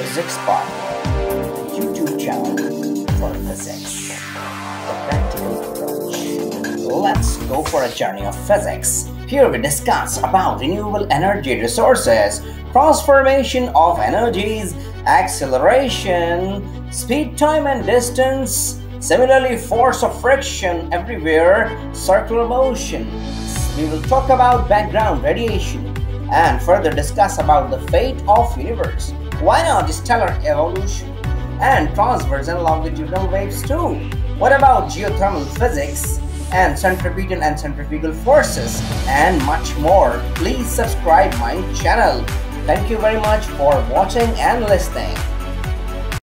Physics Part, YouTube channel for physics. The practical approach. Let's go for a journey of physics. Here we discuss about renewable energy resources, transformation of energies, acceleration, speed, time and distance, similarly force of friction everywhere, circular motion. We will talk about background radiation and further discuss about the fate of universe. Why not stellar evolution and transverse and longitudinal waves too? What about geothermal physics and centripetal and centrifugal forces and much more? Please subscribe my channel. Thank you very much for watching and listening.